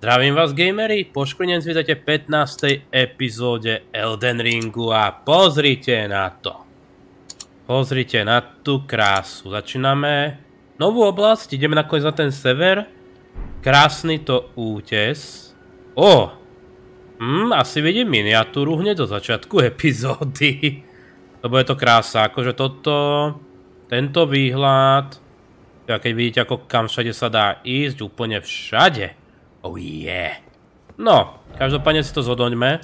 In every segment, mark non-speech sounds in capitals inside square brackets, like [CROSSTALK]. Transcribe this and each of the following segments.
Zdravím vás gamery, poškodnec vítate v 15. epizóde Elden Ringu a pozrite na to. Pozrite na tú krásu. Začíname novú oblasť, ideme nakoniec na ten sever. Krásny to útes. O! Hm, asi vidím miniatúru hneď do začiatku [LAUGHS] epizódy. Lebo je to krása, akože toto, tento výhľad, a keď vidíte ako kam všade sa dá ísť, úplne všade. Oh yeah. No, každopádne si to zhodoňme.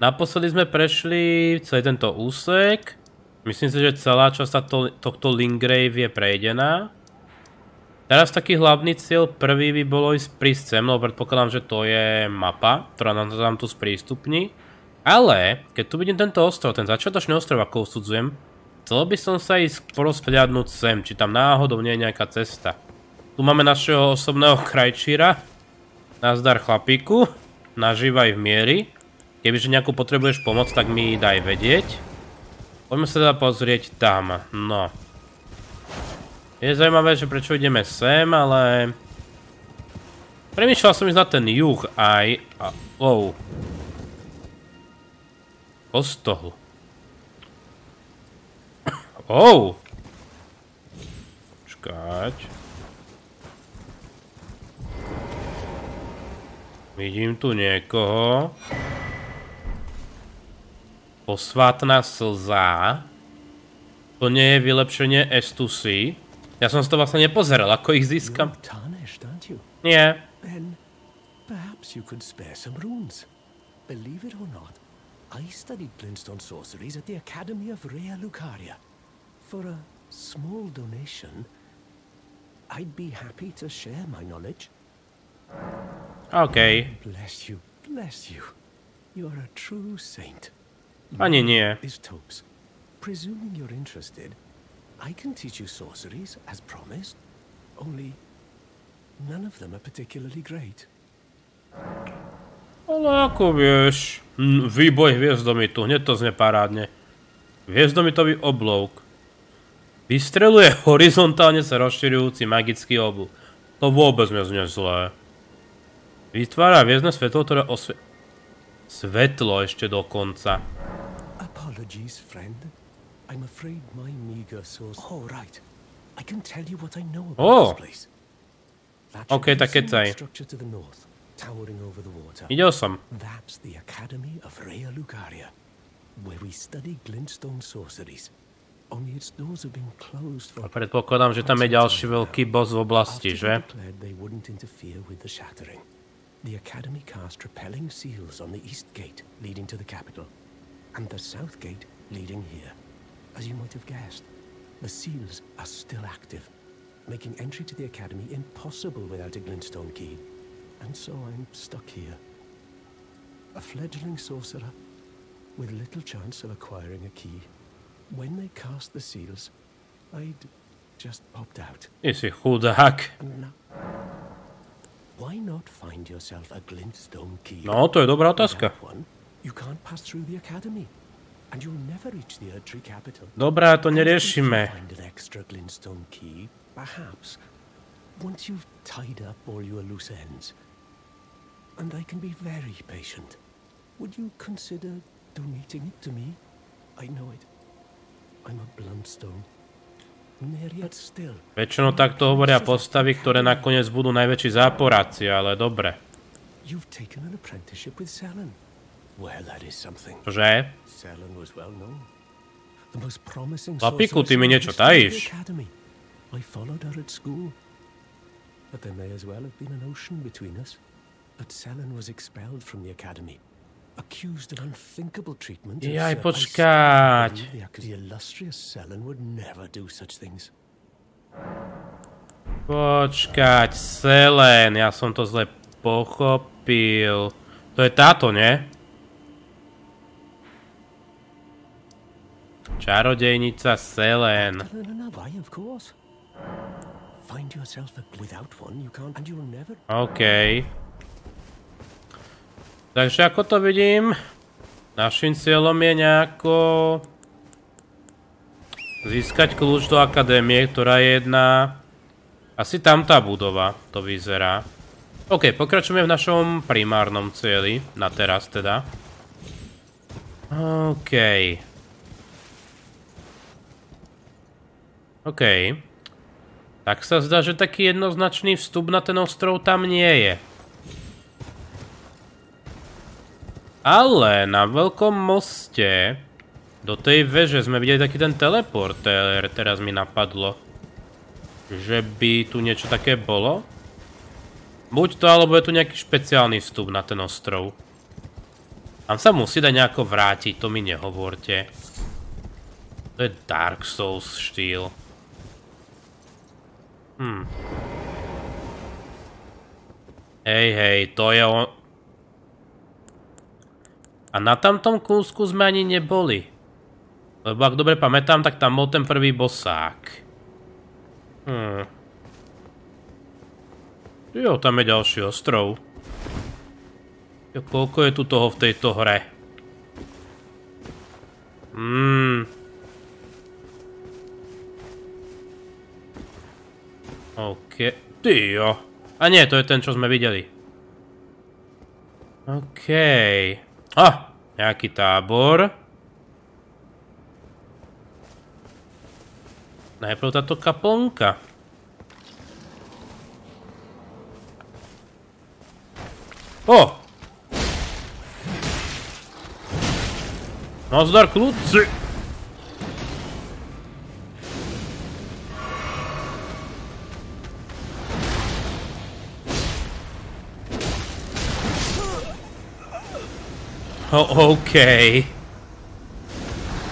Naposledy sme prešli celý tento úsek. Myslím si, že celá časť to, tohto Lingrave je prejdená. Teraz taký hlavný cieľ prvý by bolo ísť prísť sem, lebo predpokladám, že to je mapa, ktorá nám to tam tu sprístupní. Ale, keď tu vidím tento ostrov, ten začiatočný ostrov, ako usudzujem, chcel by som sa ísť porozhľadnúť sem, či tam náhodou nie je nejaká cesta. Tu máme našeho osobného krajčíra, Nazdar chlapíku, nažívaj v miery. Kebyže nejakú potrebuješ pomoc, tak mi daj vedieť. Poďme sa teda pozrieť tam, no. Je zaujímavé, že prečo ideme sem, ale... Premýšľal som ísť na ten juh aj... A, wow. Kostol. Oh! Čakať. Vidím tu niekoho. Posvátna slza. To nie je vylepšenie Estusy. Ja som si to vlastne nepozeral, ako ich získam. Nie. Perhaps you could spare some runes. Believe it or not, I studied glintstone sorceries at the Academy of Rea Lucaria. For a small donation, I'd be happy to share my knowledge. Okej. Okay. Bless you, bless you. You're a true saint. Ani nie. Topes. Presuming you're interested, I can teach you sorceries as promised. Only none of them are particularly great. Ale ako vieš, výboj hviezdomitu, hneď to zne parádne. Hviezdomitový oblouk. Vystreluje horizontálne sa rozširujúci magický oblúk. To vôbec neznie zlé. Vytvára hviezdne svetlo, ktoré osve... Svetlo ešte dokonca. Apologies, friend. I'm afraid my meager source... Oh, right. I can tell you what I know about oh. this place. OK, tak kecaj. Videl som. That's the Academy of Rea Lucaria, where we study glintstone sorceries. Only its doors have been closed for... A predpokladám, že tam je ďalší veľký boss v oblasti, že? The Academy cast repelling seals on the east gate leading to the capital, and the south gate leading here. As you might have guessed, the seals are still active, making entry to the Academy impossible without a glintstone key. And so I'm stuck here. A fledgling sorcerer with little chance of acquiring a key. When they cast the seals, I'd just popped out. Is he chudák. And now, Why not find yourself a glintstone key? No, to je dobrá otázka. You can't pass through the academy. And you'll never reach the Erdtree capital. Dobrá, to neriešime. Find an extra glintstone key, perhaps, once you've tied up all your loose ends. And I can be very patient. Would you consider donating it to me? I know it. I'm a bluntstone. Väčšinou takto hovoria postavy, ktoré nakoniec budú najväčší záporáci, ale dobre. Čože? Papiku, ty mi niečo tajíš. But there may as well have been an ocean between us. But Selen was expelled from the academy. Accused of unthinkable treatment. Jaj, počkať. The illustrious Selen would never do such things. Počkať, Selen, ja som to zle pochopil. To je táto, nie? Čarodejnica Selen. OK. Takže ako to vidím, našim cieľom je nejako získať kľúč do akadémie, ktorá je jedna... Asi tam tá budova, to vyzerá. OK, pokračujeme v našom primárnom cieli, na teraz teda. OK. OK. Tak sa zdá, že taký jednoznačný vstup na ten ostrov tam nie je. Ale na veľkom moste do tej veže sme videli taký ten teleportér, teraz mi napadlo. Že by tu niečo také bolo? Buď to, alebo je tu nejaký špeciálny vstup na ten ostrov. Tam sa musí dať nejako vrátiť, to mi nehovorte. To je Dark Souls štýl. Hm. Hej, hej, to je on... A na tamtom kúsku sme ani neboli. Lebo ak dobre pamätám, tak tam bol ten prvý bosák. Hm. Jo, tam je ďalší ostrov. Jo, koľko je tu toho v tejto hre? Hmm. OK. Ty jo. A nie, to je ten, čo sme videli. OK. Ah, nejaký tábor. Najprv táto kaplnka. O! Nazdar kľúci! O, OK.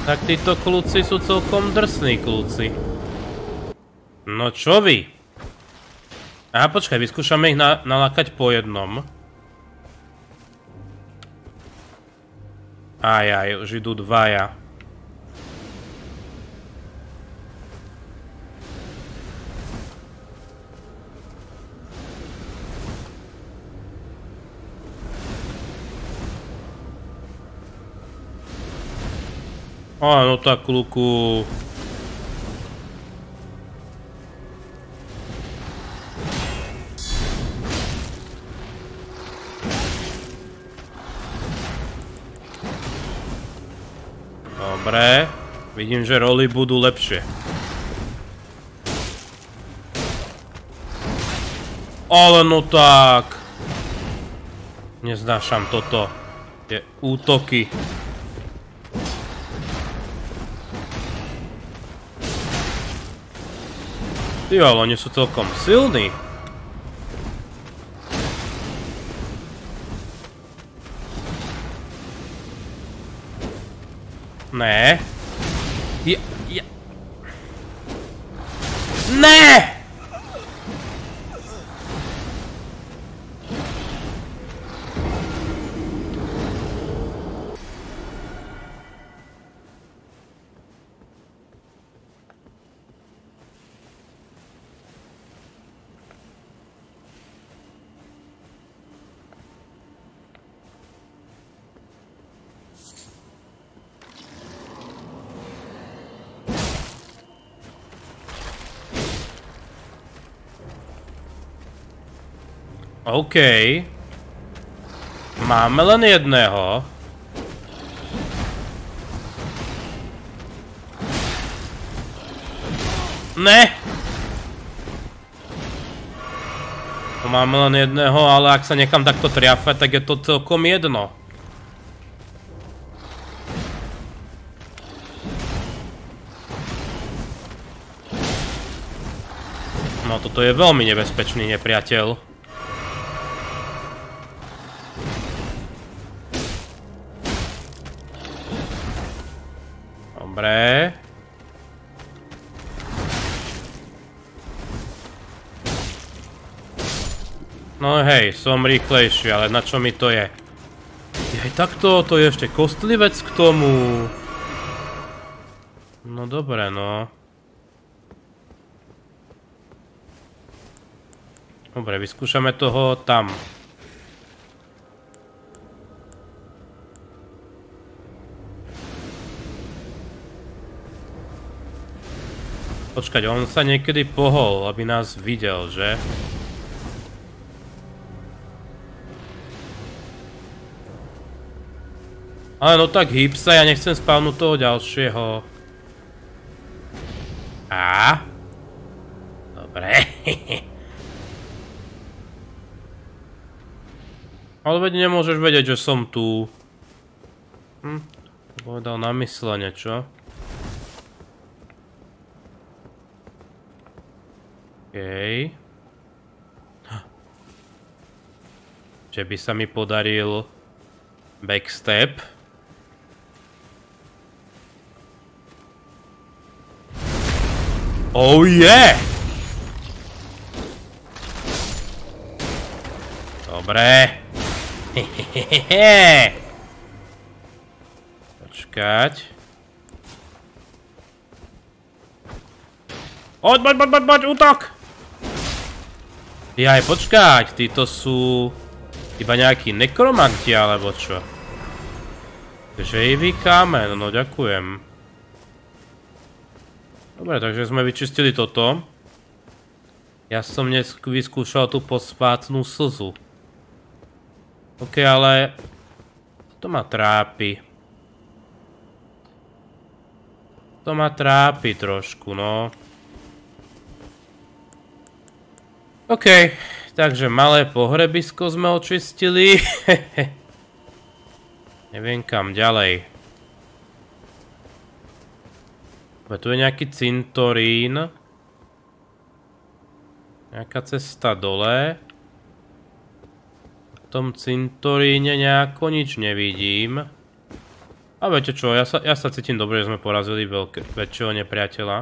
Tak títo kľúci sú celkom drsní kľúci. No čo vy? Aha, počkaj, vyskúšame ich na, nalákať po jednom. Aj, aj, už idú dvaja. Áno, tak, Luku. Dobre. Vidím, že roly budú lepšie. Ale no tak. Neznášam toto. Tie útoky. Ty, ale oni sú celkom silní. Ne. Ja, ja. Ne! OK. Máme len jedného. Ne! Máme len jedného, ale ak sa niekam takto triafe, tak je to celkom jedno. No toto je veľmi nebezpečný nepriateľ. Som rýchlejší, ale na čo mi to je? Jej, takto, to je ešte kostlivec k tomu. No dobre, no. Dobre, vyskúšame toho tam. Počkať, on sa niekedy pohol, aby nás videl, že? Ale no tak hýb sa, ja nechcem spavnúť toho ďalšieho. Á. Dobre. [LAUGHS] Ale veď nemôžeš vedieť, že som tu. Hm, povedal na myslenie, čo? Okej. Že by sa mi podaril backstep. Oh yeah! Dobre. [LAUGHS] Počkať. Poď, poď, poď, poď, poď, útok! Jaj, počkať, títo sú... Iba nejakí nekromanti, alebo čo? Žejvý kamen, no ďakujem. Dobre, takže sme vyčistili toto. Ja som dnes vyskúšal tú posvátnú slzu. Ok, ale... To ma trápi. To ma trápi trošku, no. OK, takže malé pohrebisko sme očistili. [LAUGHS] Neviem kam ďalej. Tu je nejaký cintorín. Nejaká cesta dole. V tom cintoríne nejako nič nevidím. A viete čo, ja sa, ja sa cítim dobre, že sme porazili veľké, väčšieho nepriateľa.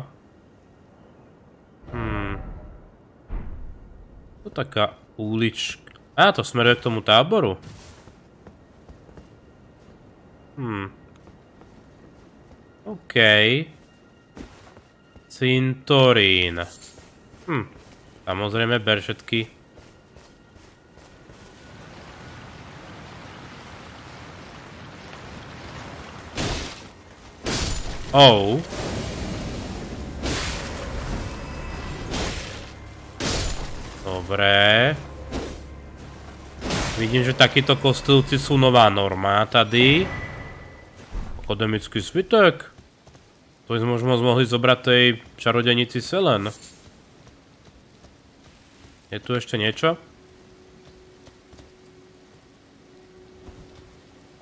Hmm. To taká ulička. Á, to smeruje k tomu táboru. Hmm. Okej. Cintorín. Hm. Samozrejme, ber všetky. Oh. Dobre. Vidím, že takíto kostelci sú nová norma tady. Akademický svitek. To by sme už mohli zobrať tej čarodenici Selen. Je tu ešte niečo?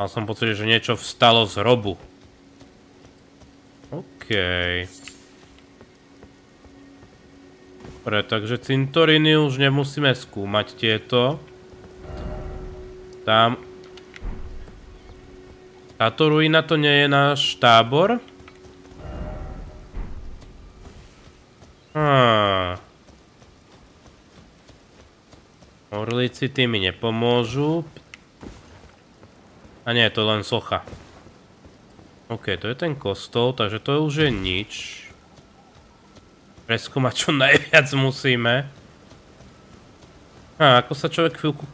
Mal som pocit, že niečo vstalo z hrobu. OK. Dobre, takže cintoriny už nemusíme skúmať tieto. Tam... Táto ruina to nie je náš tábor? Hmm. Orlici tí mi nepomôžu. A nie, to je len socha. OK, to je ten kostol, takže to už je nič. Preskúmať čo najviac musíme. A ako sa človek chvíľku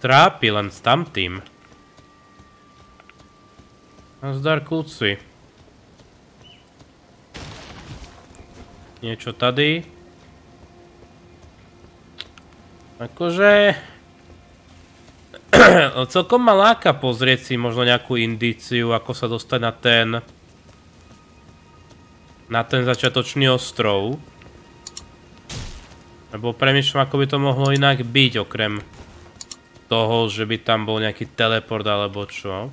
trápi len s tamtým. Nazdar kľúci. Niečo tady. Akože... [CLEARS THROAT] Celkom ma láka pozrieť si možno nejakú indíciu, ako sa dostať na ten... Na ten začiatočný ostrov. Lebo premyšľam, ako by to mohlo inak byť, okrem toho, že by tam bol nejaký teleport alebo čo.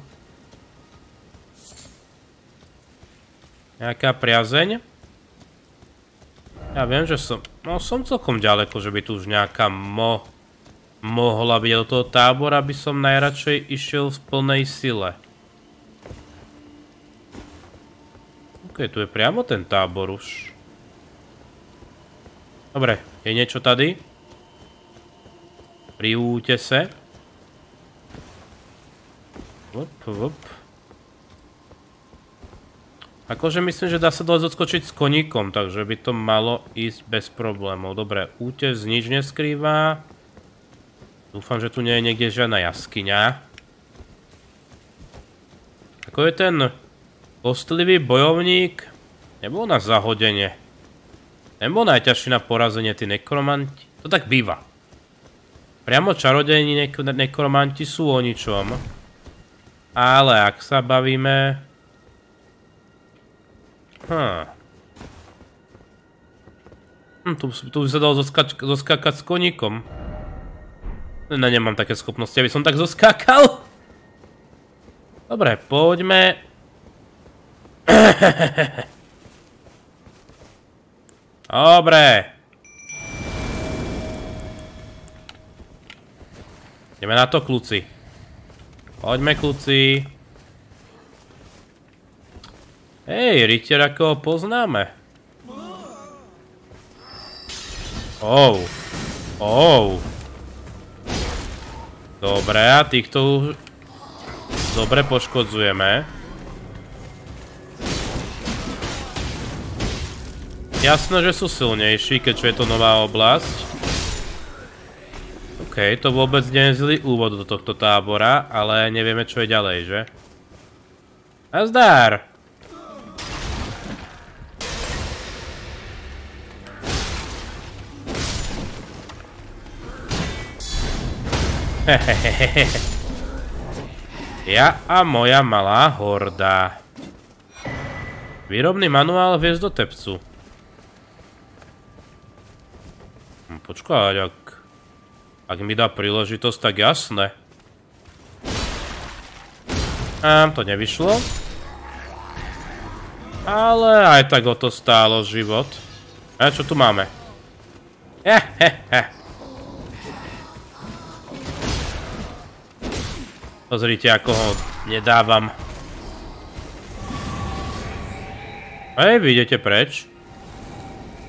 Nejaká priazeň. Ja viem, že som... No som celkom ďaleko, že by tu už nejaká mo... Mohla byť do toho tábora, aby som najradšej išiel v plnej sile. Ok, tu je priamo ten tábor už. Dobre, je niečo tady? Pri útese. Vop, vop. Akože myslím, že dá sa dole zoskočiť s koníkom, takže by to malo ísť bez problémov. Dobre, útes nič neskrýva. Dúfam, že tu nie je niekde žiadna jaskyňa. Ako je ten postlivý bojovník? Nebol na zahodenie. Nebol najťažší na porazenie tí nekromanti. To tak býva. Priamo čarodejní nek nekromanti sú o ničom. Ale ak sa bavíme... Hm. Hm, tu, tu by sa dalo zoskakať s koníkom. No nemám také schopnosti, aby som tak zoskákal. Dobre, poďme. Dobre. Ideme na to, kluci. Poďme, kluci. Hej, rytier, ako ho poznáme. Oh. Oh. Dobre, a týchto dobre poškodzujeme. Jasné, že sú silnejší, keďže je to nová oblasť. OK, to vôbec nie je zlý úvod do tohto tábora, ale nevieme, čo je ďalej, že? Nazdar! [LAUGHS] ja a moja malá horda. Výrobný manuál viesť do tepcu. Hm, počkať, ak ak mi dá príležitosť, tak jasné. Nám to nevyšlo. Ale aj tak o to stálo život. A čo tu máme? Hehehe. Pozrite, ako ho nedávam. Hej, vy idete preč.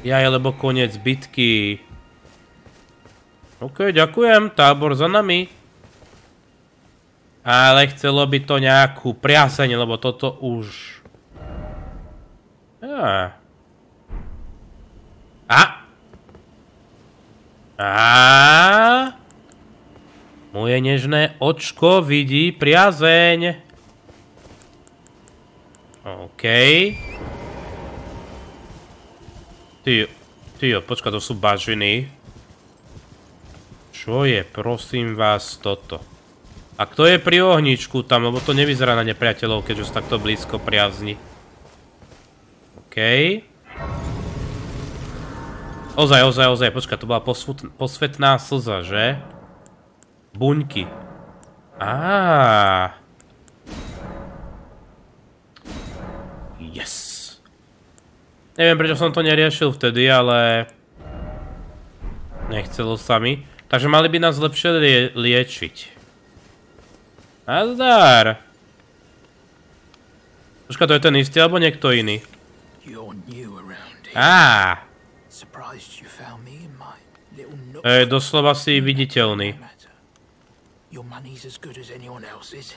Jaj, lebo koniec bitky. OK, ďakujem, tábor za nami. Ale chcelo by to nejakú priaseň, lebo toto už... Á. A. A. Moje nežné očko vidí priazeň. OK. Ty, ty, počka, to sú bažiny. Čo je, prosím vás, toto? A kto je pri ohničku tam, lebo to nevyzerá na nepriateľov, keď už takto blízko priazni. OK. Ozaj, ozaj, ozaj, počka, to bola posvetná slza, že? Buňky. Á. Yes. Neviem, prečo som to neriešil vtedy, ale... Nechcelo sa mi. Takže mali by nás lepšie lie liečiť. Nazdar! Počka, to je ten istý, alebo niekto iný? Á! Je doslova si viditeľný. Your money's as good as anyone else's.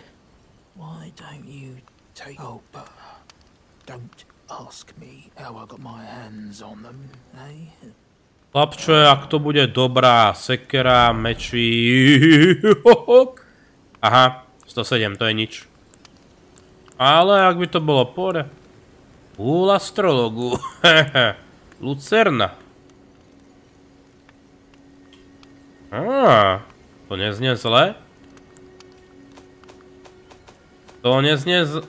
Why don't you take... Oh, but... Don't ask me how I got my hands on them, eh? Chlapče, ak to bude dobrá sekera, meči... [LAUGHS] Aha, 107, to je nič. Ale ak by to bolo pore... Úl astrologu. [LAUGHS] Lucerna. Á, to neznie zle. To neznie z...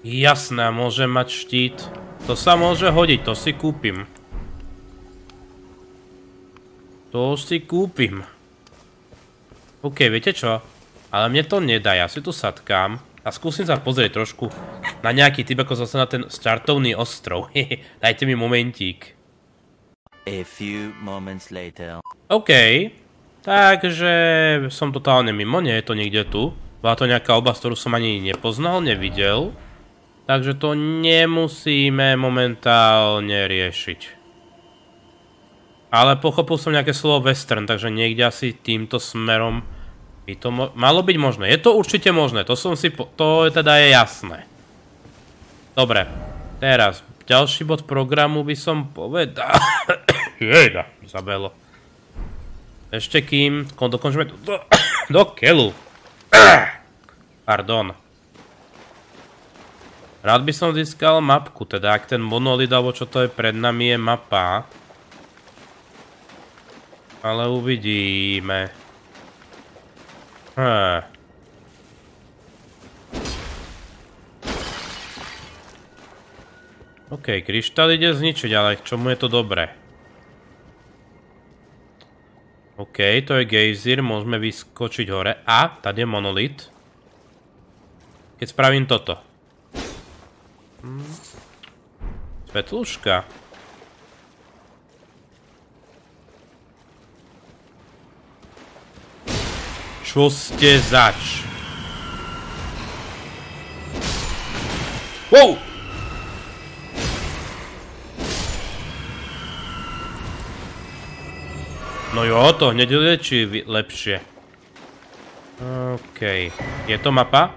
Jasné, môže mať štít. To sa môže hodiť, to si kúpim. To si kúpim. OK, viete čo? Ale mne to nedá, ja si tu sadkám a skúsim sa pozrieť trošku na nejaký typ, ako zase na ten startovný ostrov. [LAUGHS] Dajte mi momentík. A few moments later. OK, takže som totálne mimo, nie je to niekde tu. Bola to nejaká oblasť, ktorú som ani nepoznal, nevidel. Takže to nemusíme momentálne riešiť. Ale pochopil som nejaké slovo western, takže niekde asi týmto smerom by to malo byť možné. Je to určite možné, to som si, to teda je jasné. Dobre, teraz ďalší bod programu by som povedal. [COUGHS] Jejda, zabelo. Ešte kým dokončíme do, [COUGHS] do, keľu. Pardon. Rád by som získal mapku, teda ak ten monolid alebo čo to je pred nami, je mapa. Ale uvidíme. Hm. OK, kryštál ide zničiť, ale k čomu je to dobré? OK, to je gejzír, môžeme vyskočiť hore. A, tady je monolit. Keď spravím toto. Hm. Svetluška. Čo ste zač? Wow! No jo, to hneď lieči lepšie. OK. Je to mapa?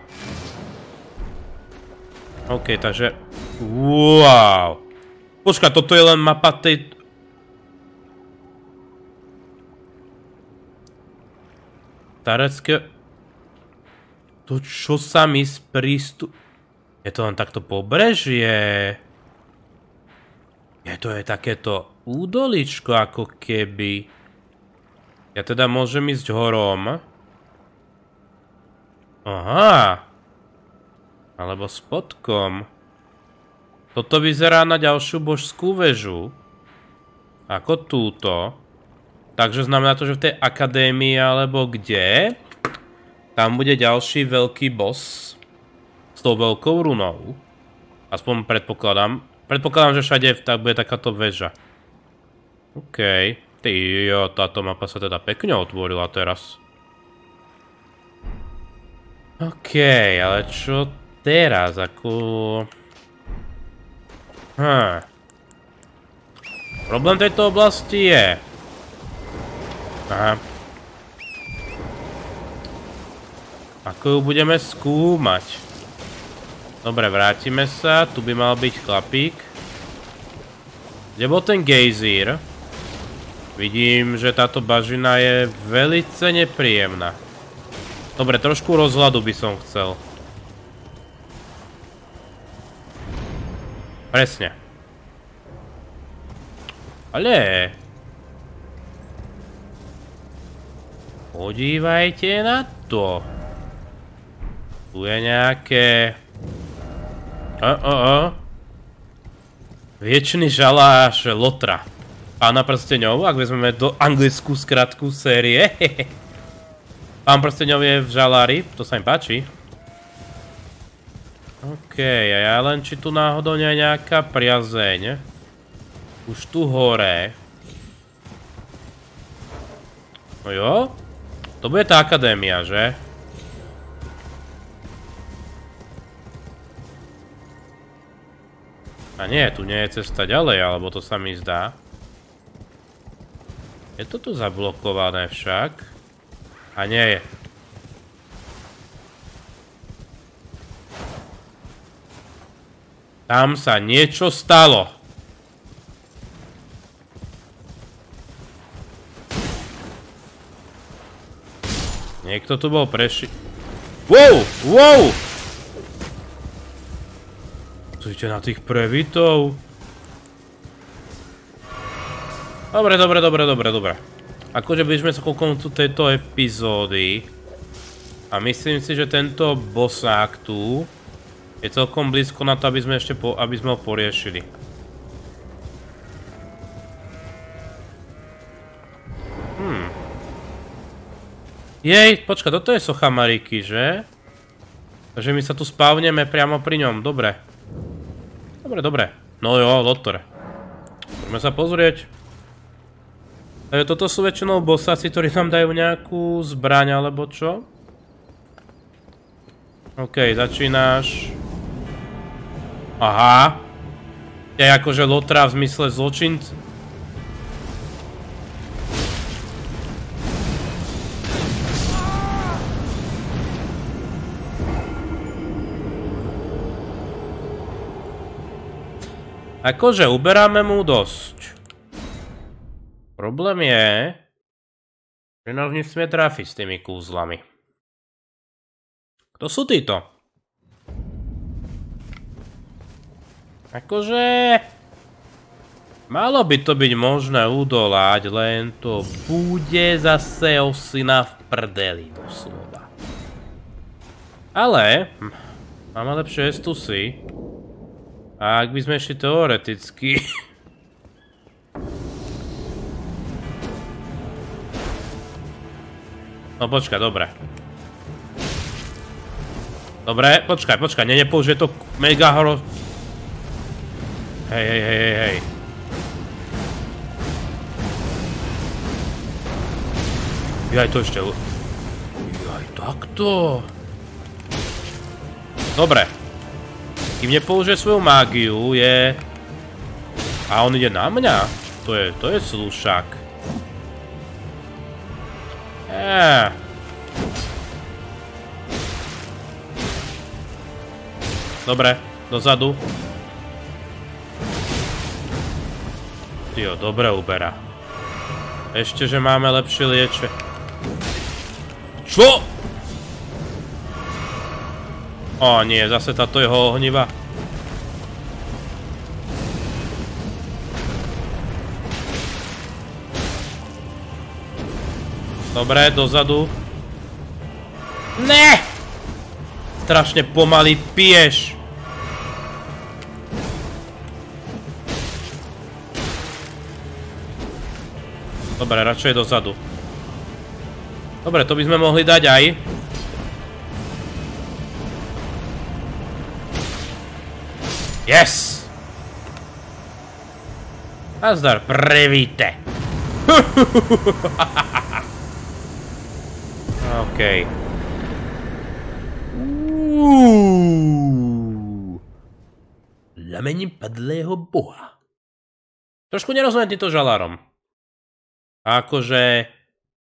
OK, takže... Wow. Počka, toto je len mapa tej... Tarecké... To čo sa mi sprístup... Je to len takto pobrežie. Je to je takéto údoličko ako keby. Ja teda môžem ísť horom. Aha. Alebo spodkom. Toto vyzerá na ďalšiu božskú väžu. Ako túto. Takže znamená to, že v tej akadémii alebo kde, tam bude ďalší veľký boss s tou veľkou runou. Aspoň predpokladám. Predpokladám, že všade tak bude takáto väža. OK. Ty jo, táto mapa sa teda pekne otvorila teraz. OK, ale čo teraz? Ako... Hm. Problém tejto oblasti je... Aha. Ako ju budeme skúmať? Dobre, vrátime sa. Tu by mal byť chlapík. Kde bol ten gejzír? Vidím, že táto bažina je velice nepríjemná. Dobre, trošku rozhľadu by som chcel. Presne. Ale... Podívajte na to. Tu je nejaké... A, a, a. Viečný žaláš Lotra. Pána prsteňov, ak vezmeme do anglickú skratku série. [LAUGHS] Pán prsteňov je v žalári, to sa im páči. OK, a ja len či tu náhodou nie je nejaká priazeň. Už tu hore. No jo. To bude tá akadémia, že? A nie, tu nie je cesta ďalej, alebo to sa mi zdá. Je to tu zablokované však. A nie je. Tam sa niečo stalo. Niekto tu bol preši... Wow! Wow! Pozrite na tých previtov. Dobre, dobre, dobre, dobre, dobre. Akože blížime sa ku koncu tejto epizódy. A myslím si, že tento bosák tu je celkom blízko na to, aby sme ešte po, aby sme ho poriešili. Hmm. Jej, počka, toto je socha Mariky, že? Takže my sa tu spávneme priamo pri ňom, dobre. Dobre, dobre. No jo, Lotor. Poďme sa pozrieť. E, toto sú väčšinou bossáci, ktorí nám dajú nejakú zbraň alebo čo? OK, začínáš. Aha. Je akože Lotra v zmysle zločinc. Akože uberáme mu dosť. Problém je, že nás nesmie trafiť s tými kúzlami. Kto sú títo? Akože... Malo by to byť možné udolať, len to bude zase osina v prdeli doslova. Ale... Hm, máme lepšie estusy. A ak by sme šli teoreticky... [LAUGHS] No počkaj, dobre. Dobre, počkaj, počkaj, ne, nepoužije to mega horo... Hej, hej, hej, hej, hej. Jaj, to ešte... Jaj, takto. Dobre. Kým nepoužije svoju mágiu, je... A on ide na mňa? To je, to je slušák. Eee. Dobre, dozadu. Tyjo, dobre uberá. Ešte, že máme lepšie lieče. Čo? O nie, zase táto jeho ohniva. Dobre, dozadu. Ne! Strašne pomaly piješ. Dobre, radšej dozadu. Dobre, to by sme mohli dať aj. Yes! Nazdar, prevíte. [LAUGHS] OK. Lamením padlého boha. Trošku nerozumiem týmto žalárom. Akože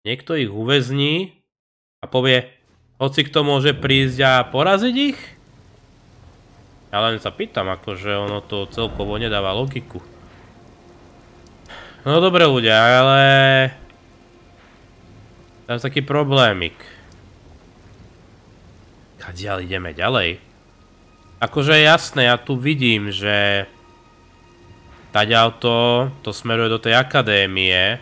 niekto ich uväzní a povie, hoci kto môže prísť a poraziť ich? Ja len sa pýtam, akože ono to celkovo nedáva logiku. No dobre ľudia, ale... Tam je taký problémik. Kadiaľ ideme ďalej? Akože je jasné, ja tu vidím, že... Taďal to, smeruje do tej akadémie.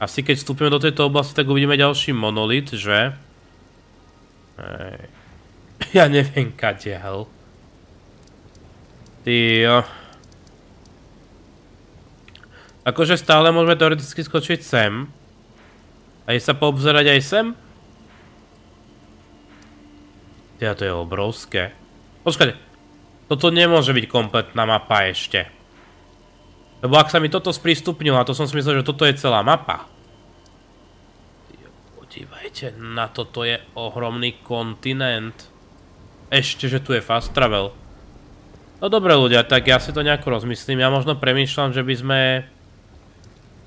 Asi keď vstúpime do tejto oblasti, tak uvidíme ďalší monolit, že? [LAUGHS] Ja neviem, kadiaľ. Tyjo. Akože stále môžeme teoreticky skočiť sem. A sa poobzerať aj sem? Tyja, to je obrovské. Počkajte. Toto nemôže byť kompletná mapa ešte. Lebo ak sa mi toto sprístupnilo, a to som si myslel, že toto je celá mapa. Podívajte na toto je ohromný kontinent. Ešte, že tu je fast travel. No dobre ľudia, tak ja si to nejako rozmyslím. Ja možno premýšľam, že by sme...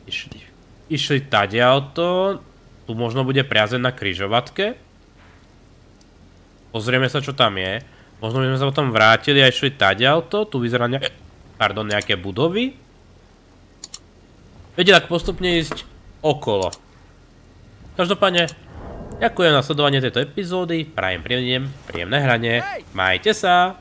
Išli, išli tadiaľto. Tu možno bude priazeň na kryžovatke. Pozrieme sa, čo tam je. Možno by sme sa potom vrátili a išli tadiaľto. Tu vyzerá ne... Pardon, nejaké budovy. Viete, tak postupne ísť okolo. Každopádne, Ďakujem na sledovanie tejto epizódy, prajem príjemne, príjemné hranie, majte sa!